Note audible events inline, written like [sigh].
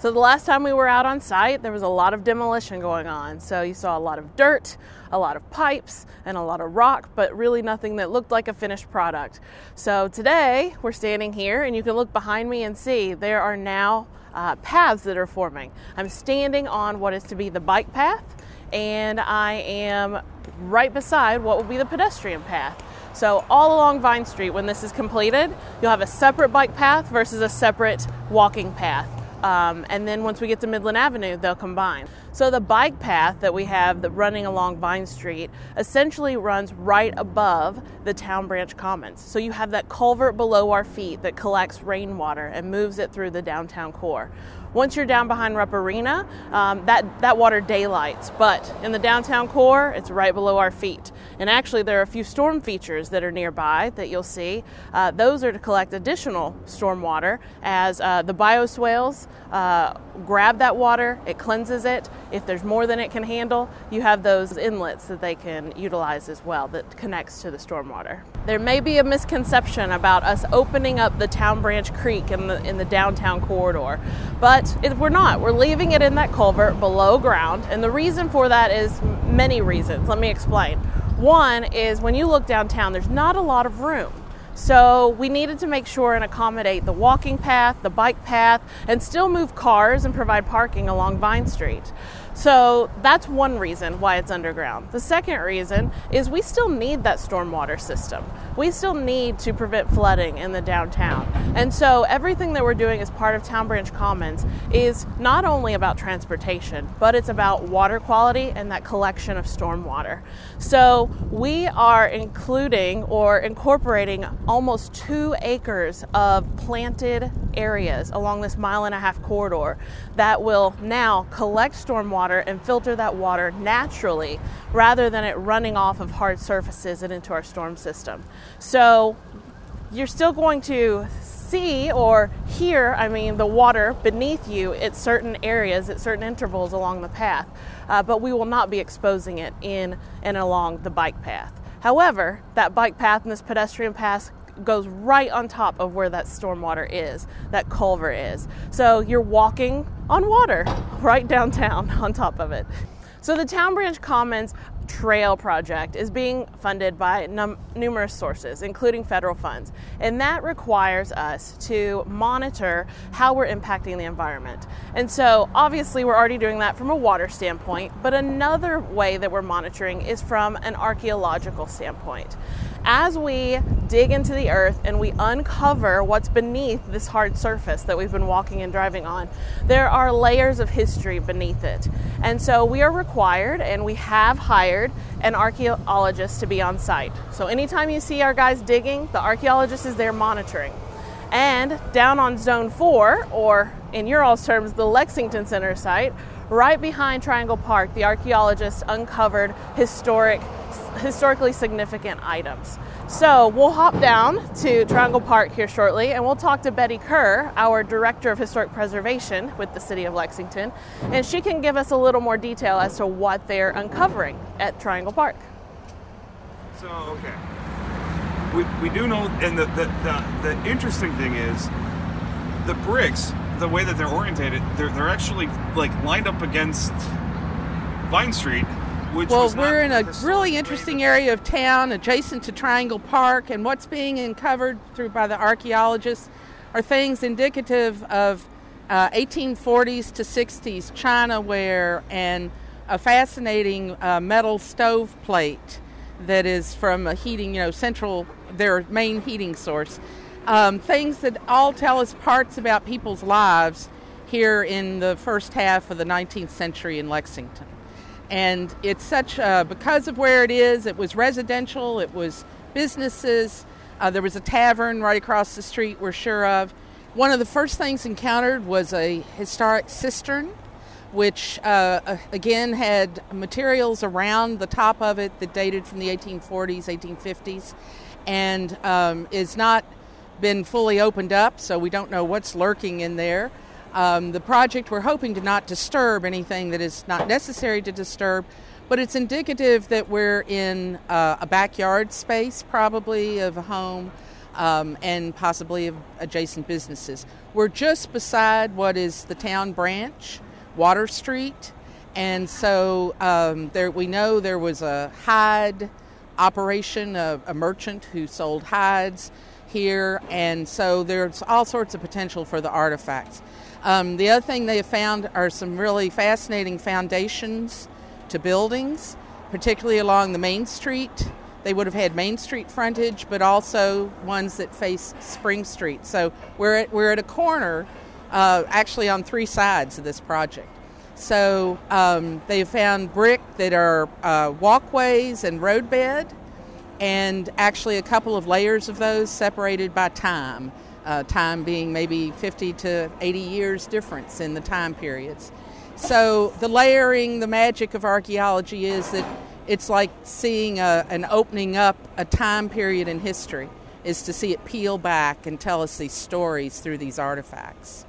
So the last time we were out on site, there was a lot of demolition going on. So you saw a lot of dirt, a lot of pipes, and a lot of rock, but really nothing that looked like a finished product. So today we're standing here, and you can look behind me and see there are now uh, paths that are forming. I'm standing on what is to be the bike path, and I am right beside what will be the pedestrian path. So, all along Vine Street, when this is completed, you'll have a separate bike path versus a separate walking path. Um, and then once we get to Midland Avenue, they'll combine. So the bike path that we have that running along Vine Street essentially runs right above the Town Branch Commons. So you have that culvert below our feet that collects rainwater and moves it through the downtown core. Once you're down behind Rupp Arena, um, that, that water daylights, but in the downtown core, it's right below our feet. And actually, there are a few storm features that are nearby that you'll see. Uh, those are to collect additional storm water as uh, the bioswales uh, grab that water, it cleanses it. If there's more than it can handle, you have those inlets that they can utilize as well that connects to the stormwater. There may be a misconception about us opening up the Town Branch Creek in the in the downtown corridor, but it, we're not. We're leaving it in that culvert below ground, and the reason for that is many reasons. Let me explain. One is when you look downtown, there's not a lot of room. So we needed to make sure and accommodate the walking path, the bike path, and still move cars and provide parking along Vine Street. So that's one reason why it's underground. The second reason is we still need that stormwater system. We still need to prevent flooding in the downtown. And so everything that we're doing as part of Town Branch Commons is not only about transportation, but it's about water quality and that collection of stormwater. So we are including or incorporating almost two acres of planted areas along this mile and a half corridor that will now collect stormwater and filter that water naturally rather than it running off of hard surfaces and into our storm system. So you're still going to see or hear, I mean, the water beneath you at certain areas, at certain intervals along the path, uh, but we will not be exposing it in and along the bike path. However, that bike path and this pedestrian path goes right on top of where that stormwater is, that culvert is. So you're walking on water [laughs] right downtown [laughs] on top of it. So the Town Branch Commons Trail Project is being funded by num- numerous sources, including federal funds, and that requires us to monitor how we're impacting the environment. And so, obviously, we're already doing that from a water standpoint, but another way that we're monitoring is from an archaeological standpoint as we dig into the earth and we uncover what's beneath this hard surface that we've been walking and driving on, there are layers of history beneath it. And so we are required and we have hired an archaeologist to be on site. So anytime you see our guys digging, the archaeologist is there monitoring. And down on zone four, or in your all's terms, the Lexington Center site, right behind Triangle Park, the archaeologist uncovered historic historically significant items. So we'll hop down to Triangle Park here shortly and we'll talk to Bettie Kerr, our Director of Historic Preservation with the City of Lexington, and she can give us a little more detail as to what they're uncovering at Triangle Park. So, okay. We, we do know, and the, the, the, the interesting thing is the bricks, the way that they're orientated, they're, they're actually like lined up against Vine Street well, we're in a really interesting area of town adjacent to Triangle Park, and what's being uncovered through by the archaeologists are things indicative of uh, 1840s to 60s china ware and a fascinating uh, metal stove plate that is from a heating, you know, central, their main heating source. Um, things that all tell us parts about people's lives here in the first half of the 19th century in Lexington and it's such uh, because of where it is it was residential it was businesses. Uh, there was a tavern right across the street we're sure of. One of the first things encountered was a historic cistern which uh again had materials around the top of it that dated from the 1840s 1850s and um, is not been fully opened up so we don't know what's lurking in there um, the project, we're hoping to not disturb anything that is not necessary to disturb, but it's indicative that we're in uh, a backyard space, probably, of a home. um, and possibly of adjacent businesses. We're just beside what is the town branch, Water Street, and so um, there we know there was a hide operation, a, a merchant who sold hides here, and so there's all sorts of potential for the artifacts. Um, the other thing they have found are some really fascinating foundations to buildings, particularly along the Main Street. They would have had Main Street frontage, but also ones that face Spring Street. So we're at, we're at a corner, uh, actually on three sides of this project. So um, they found brick that are uh, walkways and roadbed, and actually a couple of layers of those separated by time. Uh, time being maybe 50 to 80 years difference in the time periods. So the layering, the magic of archaeology is that it's like seeing a, an opening up a time period in history, is to see it peel back and tell us these stories through these artifacts.